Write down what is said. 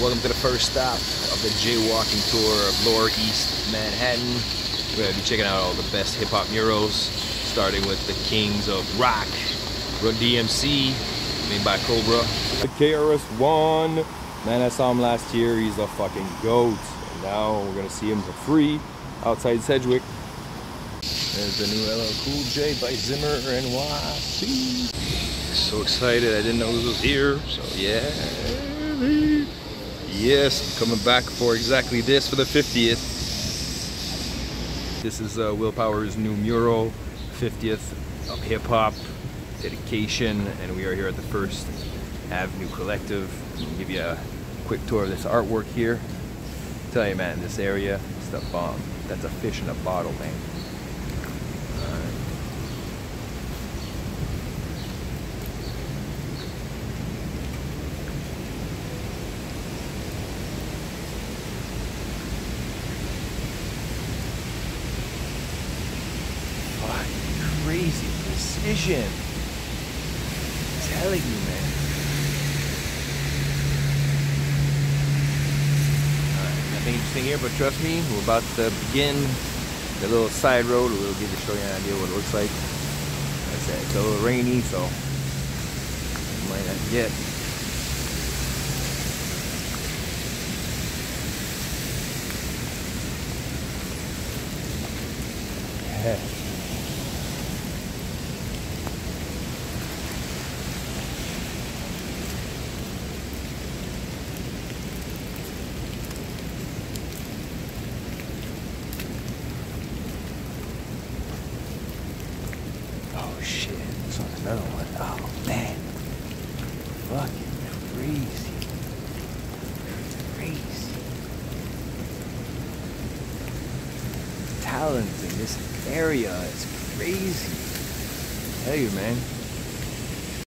Welcome to the first stop of the jaywalking tour of Lower East Manhattan. We're gonna be checking out all the best hip hop murals, starting with the kings of rock, Run DMC, made by Kobra. The KRS-One, man, I saw him last year. He's a fucking goat. And now we're gonna see him for free outside Sedgwick. There's the new LL Cool J by Zimmer and NYC. So excited, I didn't know this was here. So yeah. Yes, coming back for exactly this for the 50th. This is uh, Will Power's new mural, 50th of hip hop, dedication, and we are here at the First Avenue Collective. I'll give you a quick tour of this artwork here. tell you, man, this area the bomb. That's a fish in a bottle, man. Alright. Fucking crazy precision. I'm telling you, man. Alright, nothing interesting here, but trust me, we're about to begin the little side road. We'll give you show you an idea what it looks like. Like I said, it's a little rainy, so you might not get. Yeah. Oh shit, this one's another one. Oh man. Fucking crazy. Crazy. Talent in this area is crazy. I tell you, man.